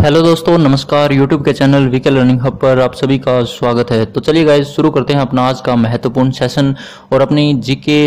Hello दोस्तों नमस्कार। YouTube के चैनल वीके लर्निंग हब पर आप सभी का स्वागत है। तो चलिए गाइज़ शुरू करते हैं अपना आज का महत्वपूर्ण सेशन और अपनी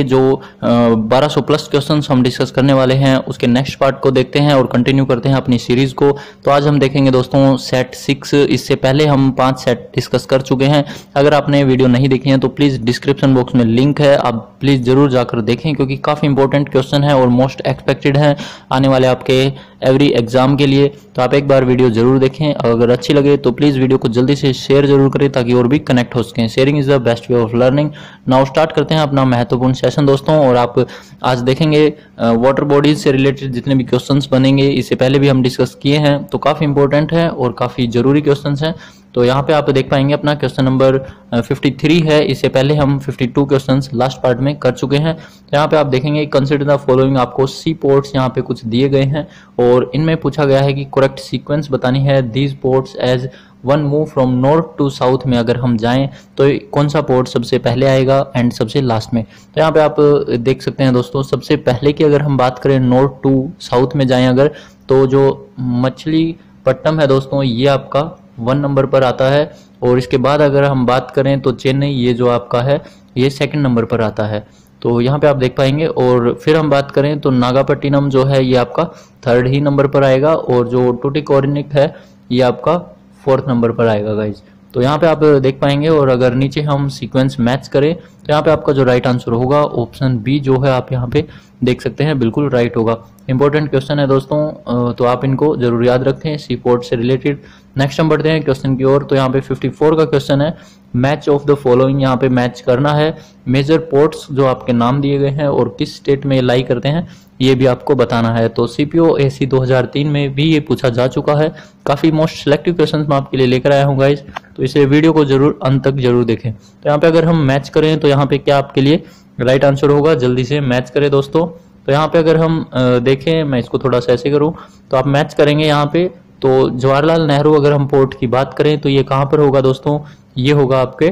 जो अ, 1200 प्लस क्वेश्चन हम डिस्कस करने वाले हैं उसके नेक्स्ट पार्ट को देखते हैं और कंटिन्यू करते हैं अपनी सीरीज़ को। तो आज हम देखेंगे दोस्तों सेट सिक्स इससे पहले हम पाँच सेट डिस्कस कर चुके हैं। अगर आपने वीडियो नहीं देखी है तो प्लीज़ डिस्क्रिप्शन बॉक्स में लिंक है। आप प्लीज़ ज़रूर जाकर देखें क्योंकि काफ़ी इंपॉर्टेंट क्वेश्चन है और मोस्ट एक्सपेक्टेड है। आने वाले आपके एवरी एग्ज़ाम के लिए तो आप एक बार वीडियो ज़रूर देखें। अगर अच्छी लगे तो प्लीज़ वीडियो को जल्दी से शेयर ज़रूर करें ताकि और भी कनेक्ट हो सकें। Sharing is the best way of learning now start करते हैं अपना महत्वपूर्ण सेशन दोस्तों, और आप आज देखेंगे वाटर बॉडीज से रिलेटेड जितने भी क्वेश्चन बनेंगे इससे पहले भी हम डिस्कस किए हैं तो काफ़ी इंपॉर्टेंट है और काफ़ी ज़रूरी क्वेश्चन हैं। तो यहाँ पे आप देख पाएँगे अपना क्वेश्चन नंबर 53 है। इससे पहले हम 52 क्वेश्चंस लास्ट पार्ट में कर चुके हैं। तो यहाँ पे आप देखेंगे कंसिडर द फॉलोइंग आपको सी पोर्ट्स यहाँ पे कुछ दिए गए हैं। और इनमें पूछा गया है कि करेक्ट सीक्वेंस बतानी है। These ports as one move from north to south में अगर हम जाएँ तो कौन सा पोर्ट सबसे पहले आएगा एंड सबसे लास्ट में? तो यहाँ पे आप देख सकते हैं दोस्तों, सबसे पहले की अगर हम बात करें नॉर्थ टू साउथ में जाएँ अगर तो जो मछलीपट्टनम है दोस्तों, ये आपका वन नंबर पर आता है और इसके बाद अगर हम बात करें तो चेन्नई, ये जो आपका है, ये सेकंड नंबर पर आता है। तो यहाँ पे आप देख पाएँगे और फिर हम बात करें तो नागापट्टिनम जो है, ये आपका थर्ड ही नंबर पर आएगा और जो टूटिकोरिनिक है, ये आपका फोर्थ नंबर पर आएगा गाइज़ तो यहाँ पे आप देख पाएँगे और अगर नीचे हम सीक्वेंस मैच करें तो यहाँ पे आपका जो राइट आंसर होगा ऑप्शन बी जो है आप यहाँ पे देख सकते हैं, बिल्कुल राइट होगा। इंपॉर्टेंट क्वेश्चन है दोस्तों तो आप इनको ज़रूर याद रखें सी पोर्ट से रिलेटेड नेक्स्ट हम बढ़ते हैं क्वेश्चन की ओर तो यहाँ पे 54 का क्वेश्चन है। मैच ऑफ़ द फॉलोइंग यहाँ पे मैच करना है। मेजर पोर्ट्स जो आपके नाम दिए गए हैं और किस स्टेट में लाई करते हैं ये भी आपको बताना है। तो सीपीओ एसी 2003 में भी ये पूछा जा चुका है। काफ़ी मोस्ट सिलेक्टिव क्वेश्चन मैं आपके लिए लेकर आया हूँ गाइज़ तो इसे वीडियो को ज़रूर, अंत तक ज़रूर देखें। तो यहाँ पे अगर हम मैच करें तो यहाँ पे क्या आपके लिए राइट आंसर होगा? जल्दी से मैच करें दोस्तों। तो यहाँ पे अगर हम देखें, मैं इसको थोड़ा सा ऐसे करूँ। तो आप मैच करेंगे यहाँ पे। तो जवाहरलाल नेहरू अगर हम पोर्ट की बात करें तो ये कहाँ पर होगा दोस्तों? ये होगा आपके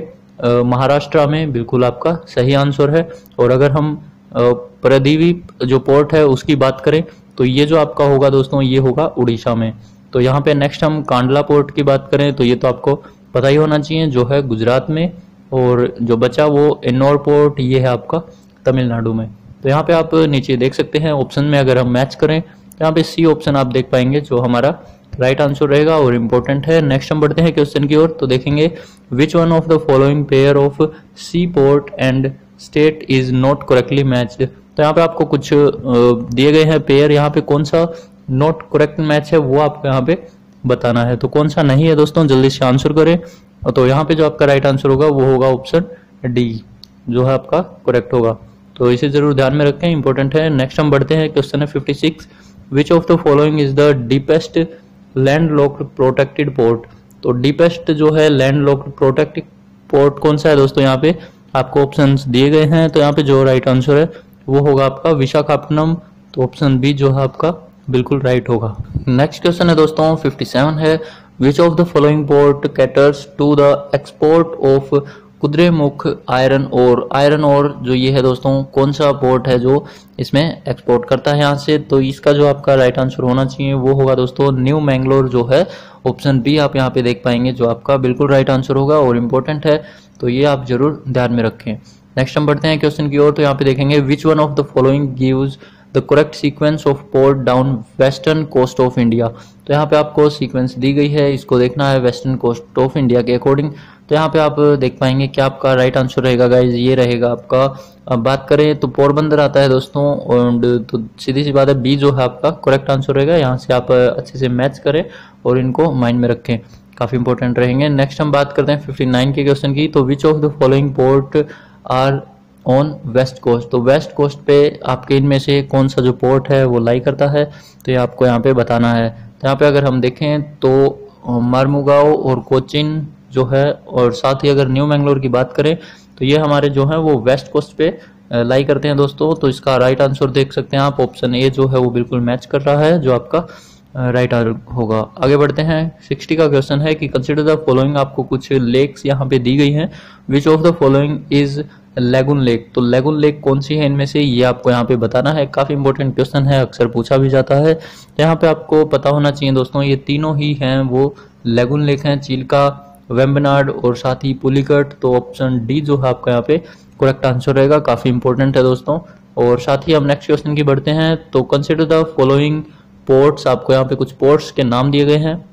महाराष्ट्र में। बिल्कुल आपका सही आंसर है। और अगर हम प्रदीप जो पोर्ट है, उसकी बात करें तो ये जो आपका होगा दोस्तों, ये होगा उड़ीसा में। तो यहाँ पे नेक्स्ट हम कांडला पोर्ट की बात करें तो ये तो आपको पता ही होना चाहिए, जो है गुजरात में, और जो बचा वो इन्नौर पोर्ट ये है आपका तमिलनाडु में। तो यहाँ पे आप नीचे देख सकते हैं ऑप्शन में अगर हम मैच करें तो यहाँ पे सी ऑप्शन आप देख पाएँगे, जो हमारा राइट आंसर रहेगा और इम्पोर्टेंट है। नेक्स्ट हम बढ़ते हैं क्वेश्चन की ओर तो देखेंगे which one of the following pair of sea port and state is not correctly matched तो यहाँ पे आपको कुछ दिए गए हैं पेयर यहाँ पे कौन सा नॉट करेक्ट मैच है, वो आपको यहाँ पे बताना है। तो कौन सा नहीं है दोस्तों, जल्दी से आंसर करें। तो यहाँ पे जो आपका राइट आंसर होगा, वो होगा ऑप्शन डी जो है आपका करेक्ट होगा। तो इसे ज़रूर ध्यान में रखें इंपॉर्टेंट है। नेक्स्ट हम बढ़ते हैं क्वेश्चन है 56 which of the following is the deepest land locked protected port तो डीपेस्ट जो है लैंड लॉक्ड प्रोटेक्टेड पोर्ट कौन सा है दोस्तों यहाँ पे? आपको ऑप्शन दिए गए हैं। तो यहाँ पे जो राइट आंसर है, वो होगा आपका विशाखापट्टनम। तो ऑप्शन बी जो है आपका, बिल्कुल राइट होगा। नेक्स्ट क्वेश्चन है दोस्तों 57 है। Which of the following port caters to the export of Kudremukh iron और आयरन और जो ये है दोस्तों, कौन सा पोर्ट है जो इसमें एक्सपोर्ट करता है यहाँ से? तो इसका जो आपका राइट आंसर होना चाहिए, वो होगा दोस्तों न्यू मैंगलोर जो है ऑप्शन बी आप यहाँ पे देख पाएँगे, जो आपका बिल्कुल राइट आंसर होगा और इम्पोर्टेंट है। तो ये आप ज़रूर ध्यान में रखें। नेक्स्ट हम बढ़ते हैं क्वेश्चन की ओर तो यहाँ पे देखेंगे which one of the following gives the correct sequence of port down western coast of India तो यहाँ पे आपको सीक्वेंस दी गई है, इसको देखना है वेस्टर्न कोस्ट ऑफ़ इंडिया के अकॉर्डिंग तो यहाँ पे आप देख पाएँगे क्या आपका राइट आंसर रहेगा गाइज़ ये रहेगा आपका। अब बात करें तो पोरबंदर आता है दोस्तों और तो सीधी सी बात है बी जो है आपका करेक्ट आंसर रहेगा। यहाँ से आप अच्छे से मैच करें और इनको माइंड में रखें। काफ़ी इंपॉर्टेंट रहेंगे। नेक्स्ट हम बात करते हैं 59 के क्वेश्चन की। तो which of the following port are on west coast तो वेस्ट कोस्ट पे आपके इनमें से कौन सा जो पोर्ट है, वो लाई करता है। तो ये आपको यहाँ पे बताना है। तो यहाँ पे अगर हम देखें तो मारमुगांव और कोचिन जो है, और साथ ही अगर न्यू मैंगलोर की बात करें तो ये हमारे जो है, वो वेस्ट कोस्ट पे लाई करते हैं दोस्तों। तो इसका राइट आंसर देख सकते हैं आप। ऑप्शन ए जो है, वो बिल्कुल मैच कर रहा है, जो आपका राइट आंसर होगा। आगे बढ़ते हैं। 60 का क्वेश्चन है कि कंसिडर द फॉलोइंग आपको कुछ लेक्स यहाँ पे दी गई हैं। Which of the following is lagoon lake तो लेगुन लेक कौन सी है इनमें से? ये आपको यहाँ पे बताना है। काफ़ी इंपॉर्टेंट क्वेश्चन है, अक्सर पूछा भी जाता है। यहाँ पे आपको पता होना चाहिए दोस्तों, ये तीनों ही हैं, वो लेगुन लेक हैं चिल्का वेम्बनाड और साथ ही पुलिकट तो ऑप्शन डी जो है आपका यहाँ पे करेक्ट आंसर रहेगा, काफ़ी इंपॉर्टेंट है दोस्तों। और साथ ही हम नेक्स्ट क्वेश्चन की बढ़ते हैं तो कंसिडर द फॉलोइंग पोर्ट्स आपको यहाँ पे कुछ पोर्ट्स के नाम दिए गए हैं।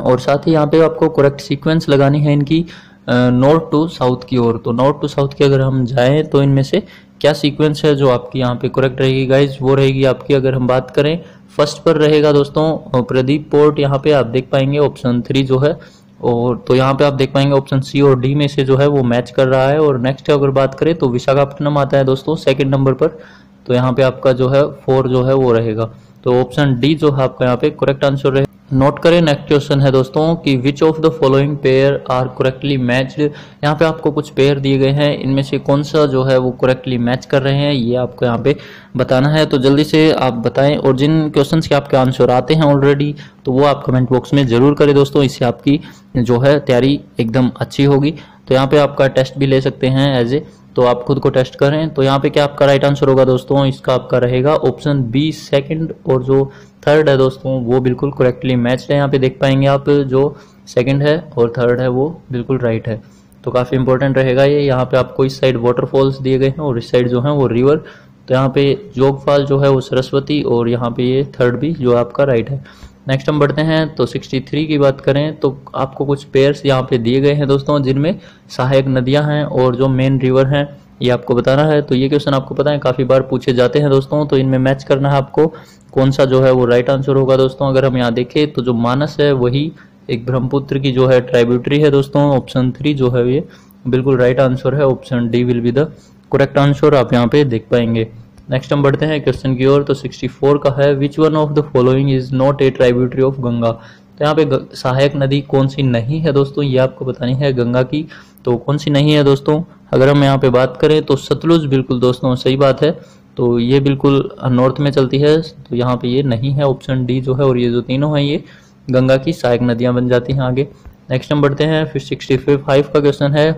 और साथ ही यहाँ पे आपको करेक्ट सीक्वेंस लगानी है इनकी नॉर्थ टू साउथ की ओर। तो नॉर्थ टू साउथ की अगर हम जाएँ तो इनमें से क्या सीक्वेंस है जो आपकी यहाँ पे करेक्ट रहेगी? गाइज़ वो रहेगी आपकी अगर हम बात करें फ़र्स्ट पर रहेगा दोस्तों प्रदीप पोर्ट यहाँ पे आप देख पाएँगे ऑप्शन थ्री जो है और तो यहाँ पे आप देख पाएँगे ऑप्शन सी और डी में से जो है वो मैच कर रहा है। और नेक्स्ट अगर बात करें तो विशाखापट्टनम आता है दोस्तों सेकंड नंबर पर। तो यहाँ पे आपका जो है फोर जो है वो रहेगा। तो ऑप्शन डी जो है आपका यहाँ पे करेक्ट आंसर रहेगा। नोट करें नेक्स्ट क्वेश्चन है दोस्तों, कि which of the following pair are correctly matched यहाँ पे आपको कुछ पेयर दिए गए हैं, इनमें से कौन सा जो है वो करेक्टली मैच कर रहे हैं, ये आपको यहाँ पे बताना है। तो जल्दी से आप बताएँ, और जिन क्वेश्चंस के आपके आंसर आते हैं ऑलरेडी तो वो आप कमेंट बॉक्स में ज़रूर करें दोस्तों, इससे आपकी जो है तैयारी एकदम अच्छी होगी। तो यहाँ पे आपका टेस्ट भी ले सकते हैं एज ए तो आप खुद को टेस्ट करें। तो यहाँ पे क्या आपका राइट आंसर होगा दोस्तों? इसका आपका रहेगा ऑप्शन बी सेकंड और जो थर्ड है दोस्तों, वो बिल्कुल करेक्टली मैच है। यहाँ पे देख पाएँगे आप जो सेकंड है और थर्ड है, वो बिल्कुल राइट है। तो काफ़ी इंपॉर्टेंट रहेगा ये। यहाँ पे आपको इस साइड वाटरफॉल्स दिए गए हैं और इस साइड जो है, वो रिवर तो यहाँ पे जोगफाल जो है, वो सरस्वती और यहाँ पे ये थर्ड भी जो आपका राइट है। नेक्स्ट हम बढ़ते हैं तो 63 की बात करें तो आपको कुछ पेयर्स यहाँ पे दिए गए हैं दोस्तों, जिनमें सहायक नदियाँ हैं और जो मेन रिवर हैं, ये आपको बताना है। तो ये क्वेश्चन आपको पता है, काफ़ी बार पूछे जाते हैं दोस्तों तो इनमें मैच करना है आपको, कौन सा जो है वो राइट आंसर होगा दोस्तों, अगर हम यहाँ देखें तो जो मानस है, वही एक ब्रह्मपुत्र की जो है ट्राइब्यूटरी है दोस्तों ऑप्शन थ्री जो है ये, बिल्कुल राइट आंसर है option D will be the correct answer आप यहाँ पे देख पाएँगे। नेक्स्ट हम बढ़ते हैं क्वेश्चन की ओर तो 64 का है which one of the following is not a tributary of Ganga तो यहाँ पे सहायक नदी कौन सी नहीं है दोस्तों, ये आपको बतानी है गंगा की। तो कौन सी नहीं है दोस्तों? अगर हम यहाँ पे बात करें तो सतलुज बिल्कुल दोस्तों, सही बात है। तो ये बिल्कुल नॉर्थ में चलती है तो यहाँ पे ये नहीं है ऑप्शन डी जो है और ये जो तीनों हैं, ये गंगा की सहायक नदियाँ बन जाती हैं आगे। नेक्स्ट हम बढ़ते हैं, फिर सिक्सटी फाइव का क्वेश्चन है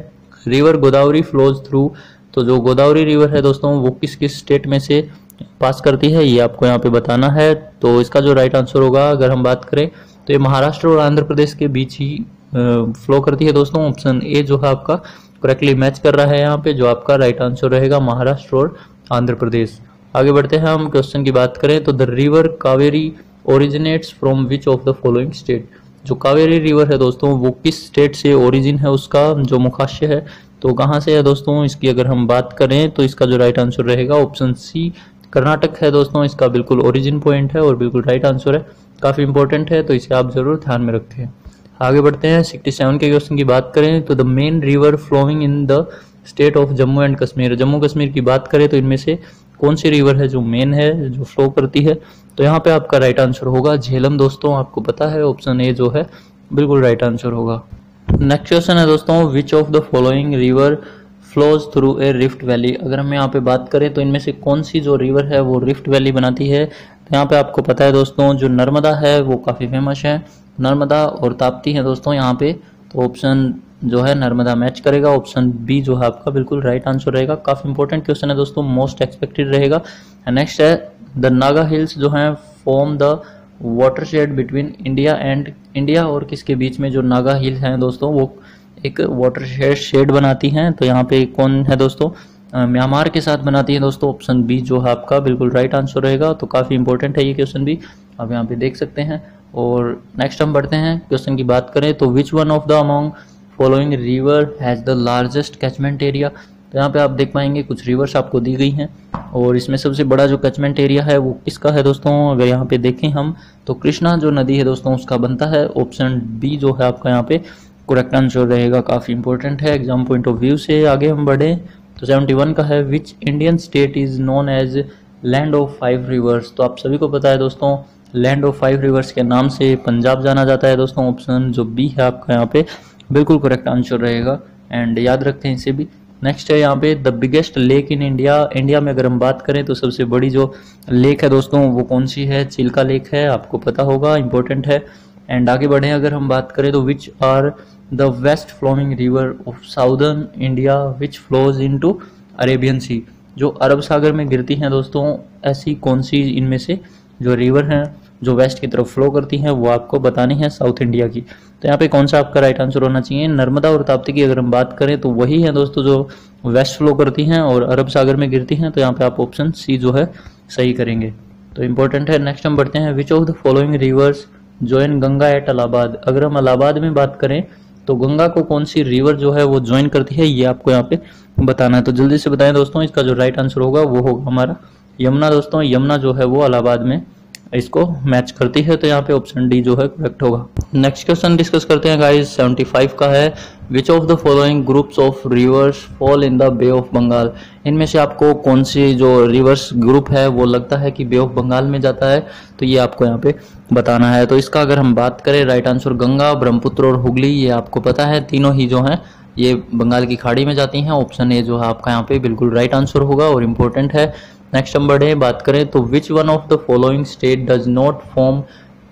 रिवर गोदावरी फ्लोज थ्रू तो जो गोदावरी रिवर है दोस्तों, वो किस किस स्टेट में से पास करती है, ये आपको यहाँ पे बताना है। तो इसका जो राइट आंसर होगा, अगर हम बात करें तो ये महाराष्ट्र और आंध्र प्रदेश के बीच ही फ्लो करती है दोस्तों। ऑप्शन ए जो है आपका करेक्टली मैच कर रहा है यहाँ पे, जो आपका राइट आंसर रहेगा महाराष्ट्र और आंध्र प्रदेश। आगे बढ़ते हैं हम क्वेश्चन की बात करें तो the river Kaveri originates from which of the following state जो कावेरी रिवर है दोस्तों, वो किस स्टेट से ओरिजिन है उसका, जो मुखाश्य है तो कहाँ से है दोस्तों? इसकी अगर हम बात करें तो इसका जो राइट आंसर रहेगा ऑप्शन सी कर्नाटक है दोस्तों। इसका बिल्कुल ओरिजिन पॉइंट है और बिल्कुल राइट आंसर है। काफ़ी इंपॉर्टेंट है तो इसे आप ज़रूर ध्यान में रखें आगे बढ़ते हैं। सिक्सटी सेवन के क्वेश्चन की बात करें तो the main river flowing in the state of Jammu and Kashmir Jammu Kashmir की बात करें तो इनमें से कौन सी रिवर है जो मेन है, जो फ्लो करती है? तो यहाँ पे आपका राइट आंसर होगा। झेलम दोस्तों, आपको पता है ऑप्शन ए जो है, बिल्कुल राइट आंसर होगा। नेक्स्ट क्वेश्चन है दोस्तों which of the following river flows through a rift valley अगर हम यहाँ पे बात करें तो इनमें से कौन सी जो रिवर है वो रिफ्ट वैली बनाती है? तो यहाँ पे आपको पता है दोस्तों, जो नर्मदा है वो काफ़ी फ़ेमस है। नर्मदा और ताप्ती है दोस्तों यहाँ पे तो ऑप्शन जो है नर्मदा मैच करेगा। ऑप्शन बी जो है आपका बिल्कुल राइट आंसर रहेगा। काफ़ी इंपॉर्टेंट क्वेश्चन है दोस्तों मोस्ट एक्सपेक्टेड रहेगा। नेक्स्ट है द नागा हिल्स जो है form the water shed between India and India और किसके बीच में जो नागा हिल हैं दोस्तों, वो एक वाटर शेड शेड बनाती हैं। तो यहाँ पे कौन है दोस्तों? म्यांमार के साथ बनाती है दोस्तों। ऑप्शन बी जो है आपका, बिल्कुल राइट आंसर रहेगा। तो काफ़ी इंपॉर्टेंट है ये क्वेश्चन भी। आप यहाँ पे देख सकते हैं। और नेक्स्ट हम बढ़ते हैं। क्वेश्चन की बात करें तो which one of the among following river has the largest catchment area तो यहाँ पे आप देख पाएँगे कुछ रिवर्स आपको दी गई हैं। और इसमें सबसे बड़ा जो कैचमेंट एरिया है, वो किसका है दोस्तों? अगर यहाँ पे देखें हम तो कृष्णा जो नदी है दोस्तों, उसका बनता है। ऑप्शन बी जो है आपका यहाँ पे करेक्ट आंसर रहेगा, काफ़ी इंपॉर्टेंट है। एग्ज़ाम पॉइंट ऑफ़ व्यू से आगे हम बढ़े तो सेवेंटी वन का है which Indian state is known as land of five rivers तो आप सभी को पता है दोस्तों लैंड ऑफ़ फाइव रिवर्स के नाम से पंजाब जाना जाता है दोस्तों। ऑप्शन जो बी है आपका यहाँ पे, बिल्कुल करेक्ट आंसर रहेगा। एंड याद रखते हैं इसे भी नेक्स्ट है यहाँ पे the biggest lake in India India में अगर हम बात करें तो सबसे बड़ी जो लेक है दोस्तों, वो कौन सी है? चिल्का लेक है, आपको पता होगा इंपॉर्टेंट है। एंड आगे बढ़े, अगर हम बात करें तो which are the west flowing river of southern India which flows into Arabian sea जो अरब सागर में गिरती हैं दोस्तों, ऐसी कौन सी इनमें से जो रिवर हैं? जो वेस्ट की तरफ़ फ्लो करती हैं, वो आपको बतानी है साउथ इंडिया की। तो यहाँ पे कौन सा आपका राइट आंसर होना चाहिए? नर्मदा और ताप्ती की अगर हम बात करें तो वही है दोस्तों जो वेस्ट फ्लो करती हैं और अरब सागर में गिरती हैं तो यहाँ पे आप ऑप्शन सी जो है, सही करेंगे। तो इंपॉर्टेंट है नेक्स्ट हम बढ़ते हैं। Which of the following rivers join Ganga at Allahabad अगर हम अलाहाबाद में बात करें तो गंगा को कौन सी रिवर जो है, वो ज्वाइन करती है, ये आपको यहाँ पे बताना है। तो जल्दी से बताएँ दोस्तों, इसका जो राइट आंसर होगा, वो होगा हमारा यमुना। दोस्तों, यमुना जो है, वो अलाहाबाद में इसको मैच करती है तो यहाँ पे ऑप्शन डी जो है करेक्ट होगा। नेक्स्ट क्वेश्चन डिस्कस करते हैं गाइस 75 का है। Which of the following groups of rivers fall in the bay of Bengal इनमें से आपको कौन सी जो रिवर्स ग्रुप है, वो लगता है कि बे ऑफ़ बंगाल में जाता है? तो ये आपको यहाँ पे बताना है। तो इसका अगर हम बात करें राइट आंसर गंगा, ब्रह्मपुत्र और हुगली, ये आपको पता है, तीनों ही जो हैं, ये बंगाल की खाड़ी में जाती हैं। ऑप्शन ए जो है आपका यहाँ पे बिल्कुल राइट आंसर होगा और इम्पोर्टेंट है। नेक्स्ट हम बढ़े बात करें तो which one of the following state does not form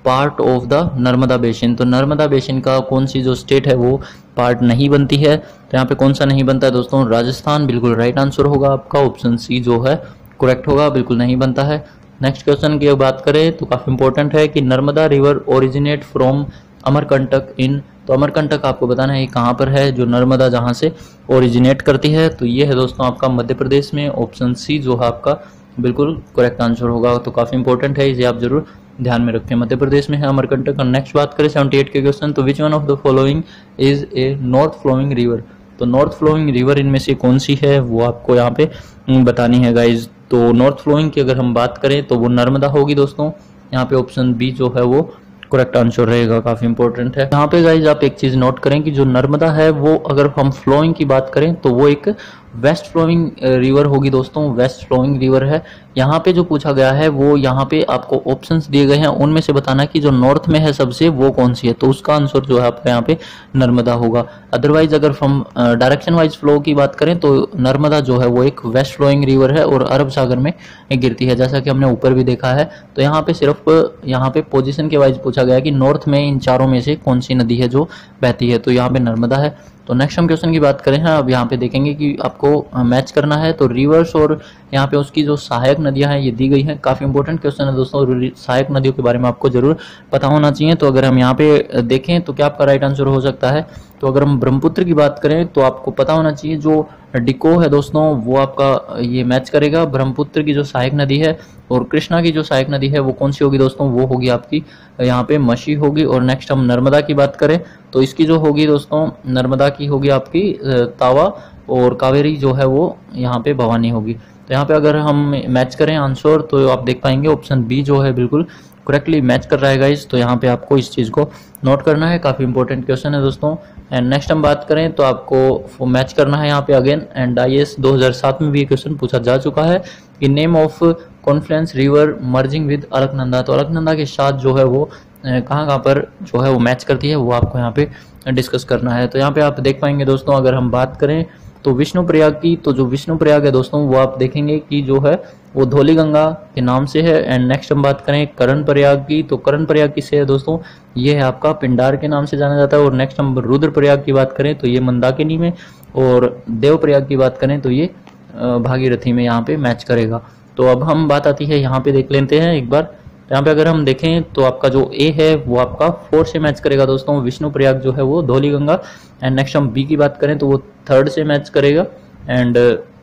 part of the Narmada basin? तो नर्मदा बेसिन का कौन सी जो स्टेट है वो पार्ट नहीं बनती है? तो यहाँ पे कौन सा नहीं बनता है दोस्तों? राजस्थान, बिल्कुल राइट आंसर होगा आपका ऑप्शन सी जो है करेक्ट होगा, बिल्कुल नहीं बनता है। नेक्स्ट क्वेश्चन की बात करें तो काफ़ी इंपॉर्टेंट है कि Narmada river originate from Amarkantak in तो अमरकंटक आपको बताना है कहाँ पर है, जो नर्मदा जहाँ से ओरिजिनेट करती है। तो ये है दोस्तों आपका मध्य प्रदेश में ऑप्शन सी जो है आपका बिल्कुल करेक्ट आंसर होगा। तो काफ़ी इंपॉर्टेंट है, इसे आप ज़रूर ध्यान में रखें। मध्य प्रदेश में है अमरकंटक। और नेक्स्ट बात करें सेवेंटी एट के क्वेश्चन तो which one of the following is a north flowing river तो नॉर्थ फ्लोइंग रिवर इनमें से कौन सी है, वो आपको यहाँ पे बतानी है गाइज़ तो नॉर्थ फ्लोइंग की अगर हम बात करें तो वो नर्मदा होगी दोस्तों। यहाँ पे ऑप्शन बी जो है वो करेक्ट आंसर रहेगा, काफ़ी इंपॉर्टेंट है। यहाँ पे गाइज़ आप एक चीज़ नोट करें कि जो नर्मदा है, वो अगर हम फ्लोइंग की बात करें तो वो एक वेस्ट फ्लोइंग रिवर होगी दोस्तों, वेस्ट फ्लोइंग रिवर है। यहाँ पे जो पूछा गया है, वो यहाँ पे आपको ऑप्शंस दिए गए हैं। उनमें से बताना कि जो नॉर्थ में है सबसे, वो कौन सी है? तो उसका आंसर जो है आपका यहाँ पे नर्मदा होगा। अदरवाइज़ अगर फ्रॉम डायरेक्शन वाइज फ्लो की बात करें तो नर्मदा जो है, वो एक वेस्ट फ्लोइंग रिवर है और अरब सागर में गिरती है। जैसा कि हमने ऊपर भी देखा है तो यहाँ पे सिर्फ़, यहाँ पे पोजिशन के वाइज पूछा गया कि नॉर्थ में इन चारों में से कौन सी नदी है जो बहती है। तो यहाँ पे नर्मदा है। तो नेक्स्ट हम क्वेश्चन की बात करें। अब यहाँ पे देखेंगे कि आपको मैच करना है तो रिवर्स और यहाँ पे उसकी जो सहायक नदियाँ हैं, ये दी गई हैं। काफ़ी इंपॉर्टेंट क्वेश्चन है दोस्तों सहायक नदियों के बारे में आपको ज़रूर पता होना चाहिए। तो अगर हम यहाँ पे देखें तो क्या आपका राइट आंसर हो सकता है? तो अगर हम ब्रह्मपुत्र की बात करें तो आपको पता होना चाहिए, जो डिको है दोस्तों, वो आपका ये मैच करेगा। ब्रह्मपुत्र की जो सहायक नदी है और कृष्णा की जो सहायक नदी है, वो कौन सी होगी दोस्तों? वो होगी आपकी यहाँ पे मशी होगी। और नेक्स्ट हम नर्मदा की बात करें तो इसकी जो होगी दोस्तों, नर्मदा की होगी आपकी तावा, और कावेरी जो है वो यहाँ पे भवानी होगी। तो यहाँ पे अगर हम मैच करें आंसर तो आप देख पाएँगे ऑप्शन बी जो है बिल्कुल करेक्टली मैच कर रहा है गाइज़ तो यहाँ पे आपको इस चीज़ को नोट करना है। काफ़ी इंपॉर्टेंट क्वेश्चन है दोस्तों। एंड नेक्स्ट हम बात करें तो आपको मैच करना है यहाँ पे अगेन एंड आई एस में भी ये क्वेश्चन पूछा जा चुका है कि name of confluence river merging with Alaknanda तो अलकनंदा के साथ जो है वो कहाँ कहाँ पर जो है वो मैच करती है, वो आपको यहाँ पे डिस्कस करना है। तो यहाँ पे आप देख पाएँगे दोस्तों, अगर हम बात करें तो विष्णु प्रयाग की तो जो विष्णु प्रयाग है दोस्तों, वो आप देखेंगे कि जो है, वो धोली गंगा के नाम से है। एंड नेक्स्ट हम बात करें करण प्रयाग की तो करण प्रयाग किससे है दोस्तों? ये है आपका पिंडार के नाम से जाना जाता है। और नेक्स्ट हम रुद्र प्रयाग की बात करें तो ये मंदाकिनी में। और देव प्रयाग की बात करें तो ये भागीरथी में यहाँ पे मैच करेगा। तो अब हम बात आती है, यहाँ पे देख लेते हैं एक बार। यहाँ पे अगर हम देखें तो आपका जो ए है वो आपका फोर से मैच करेगा दोस्तों। विष्णु प्रयाग जो है वो धोली गंगा। एंड नेक्स्ट हम बी की बात करें तो वो थर्ड से मैच करेगा। एंड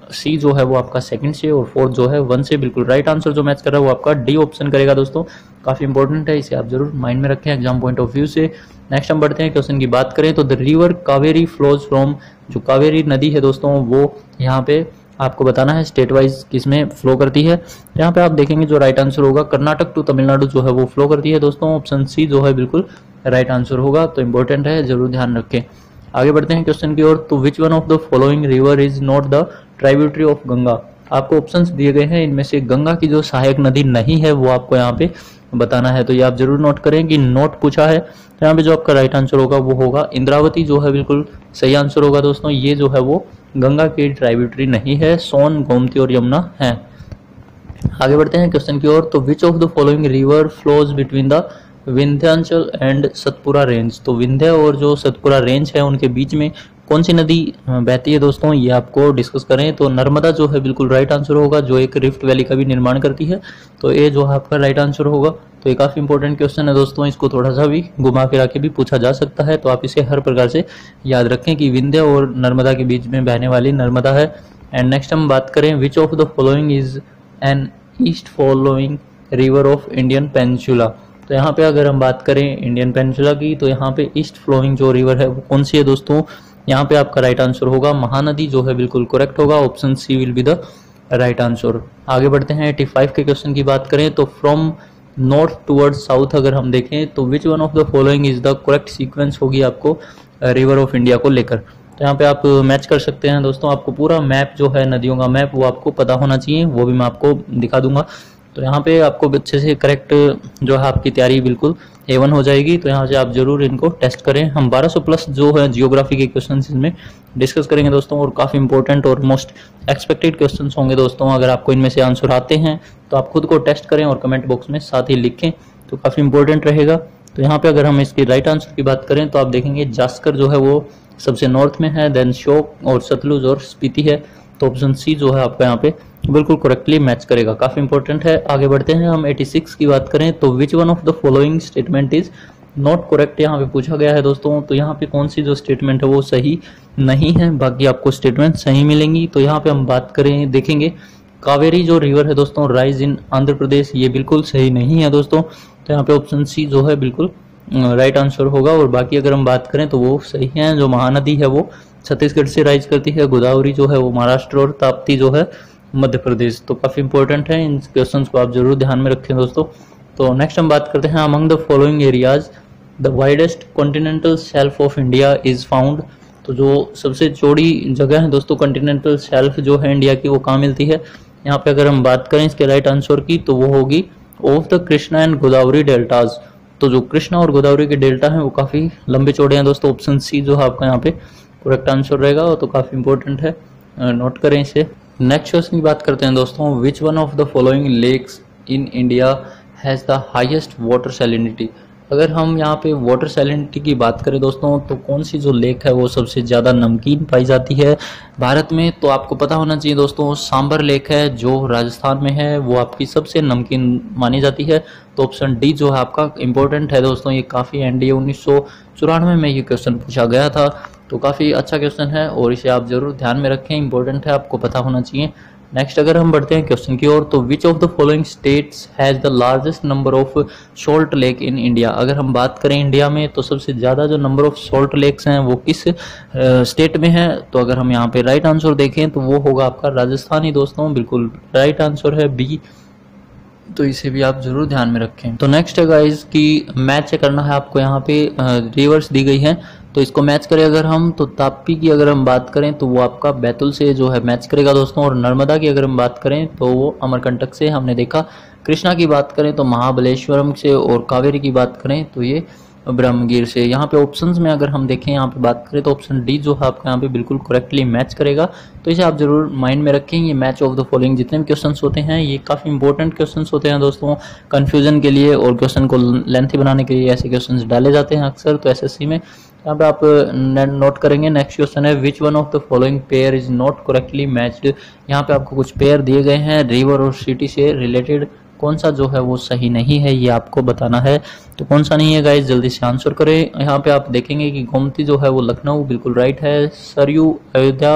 सी uh, जो है वो आपका सेकंड से और फोर्थ जो है वन से बिल्कुल राइट आंसर जो मैच कर रहा है वो आपका डी ऑप्शन करेगा दोस्तों। काफ़ी इंपॉर्टेंट है इसे आप ज़रूर माइंड में रखें एग्ज़ाम पॉइंट ऑफ़ व्यू से। नेक्स्ट हम बढ़ते हैं क्वेश्चन की बात करें तो the river Kaveri flows from जो कावेरी नदी है दोस्तों वो यहाँ पे आपको बताना है स्टेट वाइज किसमें फ्लो करती है। यहाँ पे आप देखेंगे जो राइट आंसर होगा, कर्नाटक टू तमिलनाडु जो है वो फ्लो करती है। दोस्तों ऑप्शन सी जो है बिल्कुल राइट आंसर होगा तो इंपॉर्टेंट है, ज़रूर ध्यान रखें। आगे बढ़ते हैं क्वेश्चन की ओर तो which one of the following river is not the tributary of Ganga आपको ऑप्शंस दिए गए हैं, इनमें से गंगा की जो सहायक नदी नहीं है, वो आपको यहाँ पे बताना है। तो ये आप ज़रूर नोट करें कि नोट पूछा है। तो यहाँ पे जो आपका राइट आंसर होगा, वो होगा इंद्रावती, जो है बिल्कुल सही आंसर होगा दोस्तों। ये जो है वो गंगा की ट्राइब्यूटरी नहीं है, सोन, गोमती और यमुना है। आगे बढ़ते हैं क्वेश्चन की ओर तो which of the following river flows between the Vindhyanchal and Satpura range तो विंध्य और जो सतपुरा रेंज है, उनके बीच में कौन सी नदी बहती है दोस्तों, ये आपको डिस्कस करें तो नर्मदा जो है बिल्कुल राइट आंसर होगा, जो एक रिफ्ट वैली का भी निर्माण करती है। तो ये जो आपका राइट आंसर होगा। तो ये काफ़ी इंपॉर्टेंट क्वेश्चन है दोस्तों, इसको थोड़ा सा भी घुमा फिरा के भी पूछा जा सकता है। तो आप इसे हर प्रकार से याद रखें कि विंध्य और नर्मदा के बीच में बहने वाली नर्मदा है। एंड नेक्स्ट हम बात करें which of the following is an east following river of Indian peninsula तो यहाँ पे अगर हम बात करें इंडियन पेंचुला की तो यहाँ पे ईस्ट फ्लोइंग जो रिवर है, वो कौन सी है दोस्तों? यहाँ पे आपका राइट आंसर होगा। महानदी जो है बिल्कुल करेक्ट होगा। Option C will be the right answer आगे बढ़ते हैं। 85 के क्वेश्चन की बात करें तो फ्रॉम नॉर्थ टूवर्ड साउथ अगर हम देखें तो which one of the following is the correct sequence होगी आपको रिवर ऑफ़ इंडिया को लेकर। तो यहाँ पे आप मैच कर सकते हैं दोस्तों। आपको पूरा मैप जो है, नदियों का मैप वो आपको पता होना चाहिए। वो भी मैं आपको दिखा दूँगा। तो यहाँ पे आपको अच्छे से करेक्ट जो है आपकी तैयारी बिल्कुल एवन हो जाएगी तो यहाँ से आप ज़रूर इनको टेस्ट करें। हम 1200 प्लस जो है जियोग्राफी के क्वेश्चन इसमें डिस्कस करेंगे दोस्तों, और काफ़ी इंपॉर्टेंट और मोस्ट एक्सपेक्टेड क्वेश्चन होंगे दोस्तों। अगर आपको इनमें से आंसर आते हैं तो आप खुद को टेस्ट करें और कमेंट बॉक्स में साथ ही लिखें तो काफ़ी इंपॉर्टेंट रहेगा। तो यहाँ पे अगर हम इसकी राइट आंसर की बात करें तो आप देखेंगे जास्कर जो है वो सबसे नॉर्थ में है देन शोक और सतलुज और स्पीति है। तो ऑप्शन सी जो है आपका यहाँ पे बिल्कुल करेक्टली मैच करेगा। काफ़ी इंपॉर्टेंट है। आगे बढ़ते हैं। हम 86 की बात करें तो which one of the following statement is not correct यहाँ पे पूछा गया है दोस्तों तो यहाँ पे कौन सी जो स्टेटमेंट है वो सही नहीं है? बाकी आपको स्टेटमेंट सही मिलेंगी। तो यहाँ पे हम बात करें, देखेंगे। कावेरी जो रिवर है दोस्तों राइज इन आंध्र प्रदेश, ये बिल्कुल सही नहीं है दोस्तों। तो यहाँ पे ऑप्शन सी जो है बिल्कुल राइट आंसर होगा। और बाकी अगर हम बात करें तो वो सही है, जो महानदी है वो। छत्तीसगढ़ से राइज करती है गोदावरी जो है वो महाराष्ट्र और ताप्ती जो है मध्य प्रदेश। तो काफ़ी इंपॉर्टेंट है इन क्वेश्चन को आप ज़रूर ध्यान में रखें दोस्तों। तो नेक्स्ट हम बात करते हैं among the following areas the widest continental shelf of India is found तो जो सबसे चौड़ी जगह है दोस्तों कॉन्टिनेंटल सेल्फ जो है इंडिया की वो कहाँ मिलती है? यहाँ पे अगर हम बात करें इसके राइट आंसर की तो वो होगी of the Krishna and Godavari deltas तो जो कृष्णा और गोदावरी के डेल्टा हैं वो काफ़ी लंबे चौड़े हैं दोस्तों ऑप्शन सी जो है आपका यहाँ पे। करेक्ट आंसर रहेगा तो काफ़ी इंपॉर्टेंट है। नोट करें इसे। नेक्स्ट क्वेश्चन की बात करते हैं दोस्तों। Which one of the following lakes in India has the highest water salinity अगर हम यहाँ पे वाटर सैलिनिटी की बात करें दोस्तों तो कौन सी जो लेक है वो सबसे ज़्यादा नमकीन पाई जाती है? भारत में तो आपको पता होना चाहिए दोस्तों, सांबर लेक है जो राजस्थान में है, वो आपकी सबसे नमकीन मानी जाती है। तो ऑप्शन डी जो है आपका इंपॉर्टेंट है दोस्तों, ये काफ़ी एन डी में ये क्वेश्चन पूछा गया था। तो काफ़ी अच्छा क्वेश्चन है और इसे आप ज़रूर ध्यान में रखें इंपॉर्टेंट है, आपको पता होना चाहिए। नेक्स्ट अगर हम बढ़ते हैं क्वेश्चन की ओर तो which of the following states has the largest number of salt lake in India अगर हम बात करें इंडिया में तो सबसे ज़्यादा जो नंबर ऑफ़ सॉल्ट लेक्स हैं, वो किस स्टेट में है? तो अगर हम यहाँ पे राइट आंसर देखें तो वो होगा आपका राजस्थान ही दोस्तों, बिल्कुल राइट आंसर है बी तो इसे भी आप ज़रूर ध्यान में रखें। तो नेक्स्ट है गाइज़ की मैच करना है आपको यहाँ पे रिवर्स दी गई है। तो इसको मैच करें अगर हम तो तापी की अगर हम बात करें तो वो आपका बैतुल से जो है मैच करेगा दोस्तों, और नर्मदा की अगर हम बात करें तो वो अमरकंटक से हमने देखा। कृष्णा की बात करें तो महाबलेश्वरम से और कावेरी की बात करें तो ये ब्रह्मगिर से। यहाँ पे ऑप्शंस में अगर हम देखें, यहाँ पे बात करें तो ऑप्शन डी जो है आपका यहाँ पे बिल्कुल करेक्टली मैच करेगा। तो इसे आप ज़रूर माइंड में रखें, ये मैच ऑफ़ द फॉलोइंग जितने भी क्वेश्चंस होते हैं, ये काफ़ी इंपॉर्टेंट क्वेश्चंस होते हैं दोस्तों। कन्फ्यूज़न के लिए और क्वेश्चन को लेंथी बनाने के लिए ऐसे क्वेश्चन डाले जाते हैं अक्सर तो एसएससी में। यहाँ पे आप नोट करेंगे नेक्स्ट क्वेश्चन है which one of the following pair is not correctly matched यहाँ पे आपको कुछ पेयर दिए गए हैं रिवर और सिटी से रिलेटेड कौन सा जो है वो सही नहीं है, ये आपको बताना है। तो कौन सा नहीं है गाइज़ जल्दी से आंसर करें। यहाँ पे आप देखेंगे कि गोमती जो है वो लखनऊ, बिल्कुल राइट है। सरयू, अयोध्या,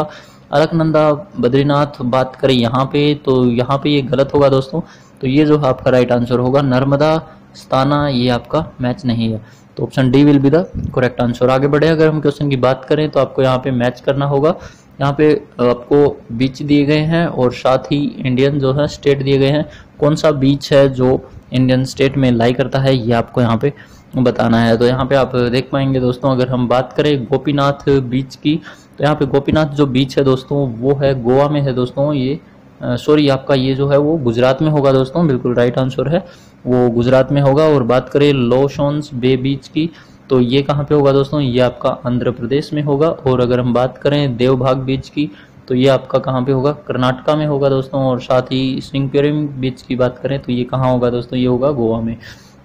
अलकनंदा, बद्रीनाथ बात करें यहाँ पे तो यहाँ पे ये गलत होगा दोस्तों। तो ये जो है आपका राइट आंसर होगा। नर्मदा स्ताना ये आपका मैच नहीं है। तो option D will be the correct answer आगे बढ़े, अगर हम क्वेश्चन की बात करें तो आपको यहाँ पे मैच करना होगा। यहाँ पे आपको बीच दिए गए हैं और साथ ही इंडियन जो है स्टेट दिए गए हैं। कौन सा बीच है जो इंडियन स्टेट में लाई करता है, ये आपको यहाँ पे बताना है। तो यहाँ पे आप देख पाएँगे दोस्तों, अगर हम बात करें गोपीनाथ बीच की तो यहाँ पे गोपीनाथ जो बीच है दोस्तों, वो है गोवा में है दोस्तों। ये सॉरी आपका ये जो है वो गुजरात में होगा दोस्तों, बिल्कुल राइट आंसर है। वो गुजरात में होगा। और बात करें लोशोन्स बे बीच की तो ये कहाँ पे होगा दोस्तों? ये आपका आंध्र प्रदेश में होगा। और अगर हम बात करें देवभाग बीच की तो ये आपका कहाँ पे होगा? कर्नाटका में होगा दोस्तों। और साथ ही सिंगपेरिम बीच की बात करें तो ये कहाँ होगा दोस्तों? ये होगा गोवा में।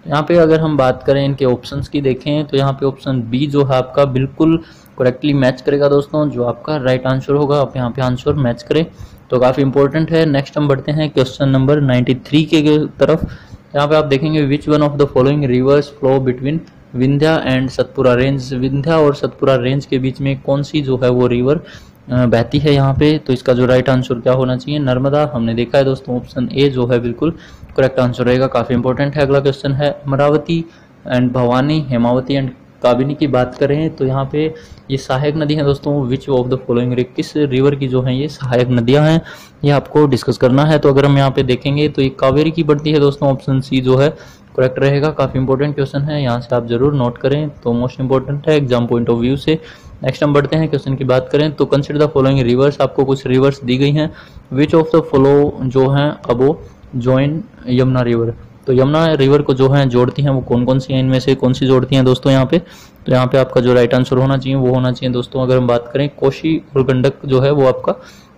यहाँ पे अगर हम बात करें इनके ऑप्शंस की देखें तो यहाँ पे ऑप्शन बी जो है आपका बिल्कुल करेक्टली मैच करेगा दोस्तों। जो आपका राइट आंसर होगा, आप यहाँ पे आंसर मैच करें। तो काफ़ी इंपॉर्टेंट है। नेक्स्ट हम बढ़ते हैं क्वेश्चन नंबर 93 के तरफ़। यहाँ पे आप देखेंगे which one of the following rivers flow between Vindhya and Satpura range, Vindhya और सतपुरा रेंज के बीच में कौन सी जो है वो रिवर बहती है यहाँ पे? तो इसका जो राइट आंसर क्या होना चाहिए? नर्मदा, हमने देखा है दोस्तों ऑप्शन ए जो है बिल्कुल करेक्ट आंसर रहेगा, काफ़ी इंपॉर्टेंट है। अगला क्वेश्चन है, अमरावती एंड भवानी, हेमावती एंड काबिनी की बात करें तो यहाँ पे ये सहायक नदी है दोस्तों विच ऑफ़ द फॉलोइंग किस रिवर की जो है ये सहायक नदियाँ हैं, ये आपको डिस्कस करना है। तो अगर हम यहाँ पे देखेंगे तो ये कावेरी की बढ़ती है दोस्तों ऑप्शन सी जो है करेक्ट रहेगा, काफ़ी इंपॉर्टेंट क्वेश्चन है, यहाँ से आप ज़रूर नोट करें तो मोस्ट इंपॉर्टेंट है एग्ज़ाम पॉइंट ऑफ़ व्यू से। नेक्स्ट हम बढ़ते हैं क्वेश्चन की बात करें तो कंसिडर द फॉलोइंग रिवर्स आपको कुछ रिवर्स दी गई हैं। विच ऑफ़ द फ्लो जो हैं, अबो ज्वाइन यमुना रिवर तो यमुना रिवर को जो है, जोड़ती हैं, वो कौन कौन सी हैं? इनमें से कौन सी जोड़ती हैं दोस्तों यहाँ पे? तो यहाँ पे आपका जो राइट आंसर होना चाहिए, वो होना चाहिए दोस्तों, अगर हम बात करें, कोशी और गंडक जो है, वो आपका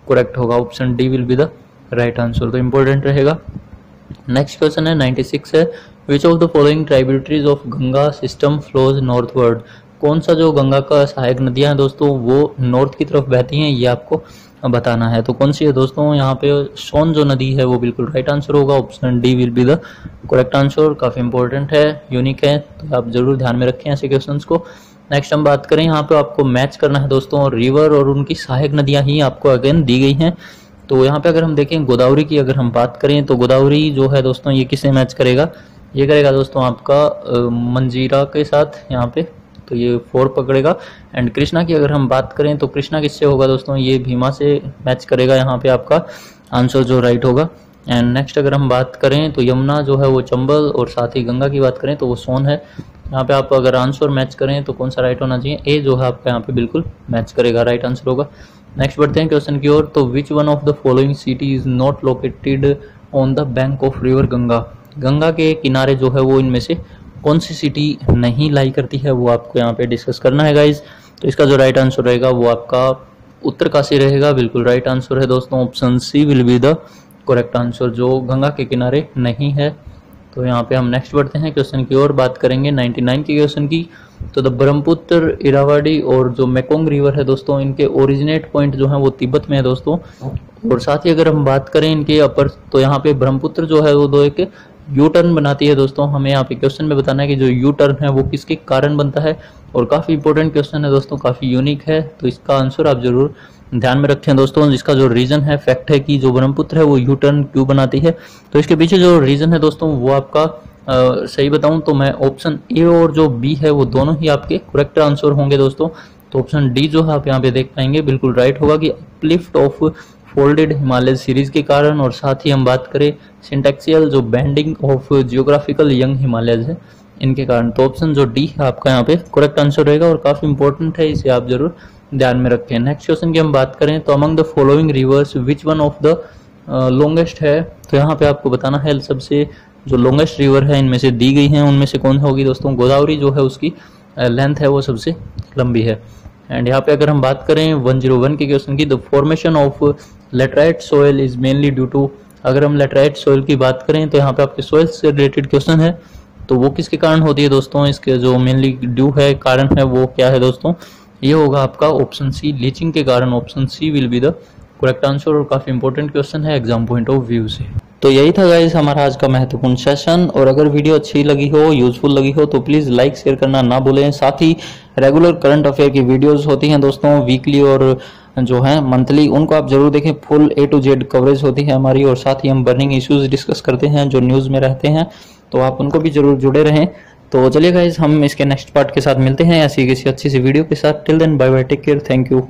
करेक्ट होगा। Option D will be the right answer तो इंपॉर्टेंट रहेगा। नेक्स्ट क्वेश्चन है 96 है। Which of the following tributaries of Ganga system flows northward कौन सा जो गंगा का सहायक नदियाँ हैं दोस्तों, वो नॉर्थ की तरफ़ बहती हैं, ये आपको बताना है। तो कौन सी है दोस्तों, यहाँ पे सोन जो नदी है, वो बिल्कुल राइट आंसर होगा। Option D will be the correct answer काफ़ी इंपॉर्टेंट है यूनिक है तो आप ज़रूर ध्यान में रखें ऐसे क्वेश्चंस को। नेक्स्ट हम बात करें, यहाँ पे आपको मैच करना है दोस्तों रिवर और उनकी सहायक नदियाँ ही आपको अगेन दी गई हैं। तो यहाँ पे अगर हम देखें गोदावरी की अगर हम बात करें तो गोदावरी जो है दोस्तों, ये किसे मैच करेगा? ये करेगा दोस्तों आपका मंजीरा के साथ यहाँ पे तो ये फोर पकड़ेगा। एंड कृष्णा की अगर हम बात करें तो कृष्णा किससे होगा दोस्तों? ये भीमा से मैच करेगा यहाँ पे आपका। आंसर जो राइट होगा। एंड नेक्स्ट अगर हम बात करें तो यमुना जो है वो चंबल और साथ ही गंगा की बात करें तो वो सोन है। यहाँ पे आप अगर आंसर मैच करें तो कौन सा राइट होना चाहिए? ए जो है आपका यहाँ पे बिल्कुल मैच करेगा राइट आंसर होगा। नेक्स्ट बढ़ते हैं क्वेश्चन की ओर तो which one of the following city is not located on the bank of river Ganga Ganga के किनारे जो है वो इनमें से कौन सी सिटी नहीं लाई करती है वो आपको यहाँ पे डिस्कस करना है गाइज़ तो इसका जो राइट आंसर रहेगा वो आपका उत्तरकाशी रहेगा। बिल्कुल राइट आंसर है दोस्तों option C will be the correct answer जो गंगा के किनारे नहीं है। तो यहाँ पे हम नेक्स्ट बढ़ते हैं क्वेश्चन की और बात करेंगे 99 के क्वेश्चन की। तो द ब्रह्मपुत्र इरावाडी और जो मेकोंग रिवर है दोस्तों, इनके ओरिजिनेट पॉइंट जो है वो तिब्बत में है दोस्तों। और साथ ही अगर हम बात करें इनके अपर तो यहाँ पे ब्रह्मपुत्र जो है वो दो एक यू टर्न बनाती है दोस्तों। हमें यहाँ पे क्वेश्चन में बताना है कि जो यू टर्न है वो किसके कारण बनता है? और काफ़ी इंपॉर्टेंट क्वेश्चन है दोस्तों काफ़ी यूनिक है। तो इसका आंसर आप ज़रूर ध्यान में रखें दोस्तों। जिसका जो रीजन है फैक्ट है कि जो ब्रह्मपुत्र है वो यू टर्न क्यों बनाती है? तो इसके पीछे जो रीजन है दोस्तों वो आपका आ, सही बताऊँ तो मैं ऑप्शन ए और जो बी है वो दोनों ही आपके करेक्ट आंसर होंगे दोस्तों। तो ऑप्शन डी जो है आप यहाँ पे देख पाएँगे बिल्कुल राइट होगा कि uplift of folded Himalaya series के कारण और साथ ही हम बात करें सिंटेक्सियल जो bending of geographical young Himalaya है इनके कारण। तो ऑप्शन जो डी है आपका यहाँ पे करेक्ट आंसर रहेगा और काफ़ी इंपॉर्टेंट है इसे आप ज़रूर ध्यान में रखें। नेक्स्ट क्वेश्चन की हम बात करें तो among the following rivers which one of the longest है? तो यहाँ पे आपको बताना है सबसे जो लॉन्गेस्ट रिवर है इनमें से दी गई है। उनमें से कौन होगी दोस्तों? गोदावरी जो है उसकी लेंथ uh, है वो सबसे लंबी है। एंड यहाँ पे अगर हम बात करें 101 के क्वेश्चन की the formation of laterite soil is mainly due to अगर हम लेटराइट सोयल की बात करें तो यहाँ पे आपके सोयल से रिलेटेड क्वेश्चन है। तो वो किसके कारण होती है दोस्तों? इसके जो मेनली ड्यू है, कारण है, वो क्या है दोस्तों? ये होगा आपका ऑप्शन सी लीचिंग के कारण option C will be the correct answer और काफ़ी इंपॉर्टेंट क्वेश्चन है एग्ज़ाम पॉइंट ऑफ़ व्यू से। तो यही था गाइस हमारा आज का महत्वपूर्ण सेशन और अगर वीडियो अच्छी लगी हो यूजफुल लगी हो तो प्लीज़ लाइक शेयर करना ना भूलें। साथ ही रेगुलर करंट अफेयर की वीडियोस होती हैं दोस्तों वीकली और जो है मंथली उनको आप ज़रूर देखें। Full A to Z coverage होती है हमारी और साथ ही हम बर्निंग इश्यूज़ डिस्कस करते हैं जो न्यूज़ में रहते हैं तो आप उनको भी ज़रूर जुड़े रहें। तो चलिए गाइज़ हम इसके नेक्स्ट पार्ट के साथ मिलते हैं। ऐसी किसी अच्छी सी वीडियो के साथ। Till then bye bye take care thank you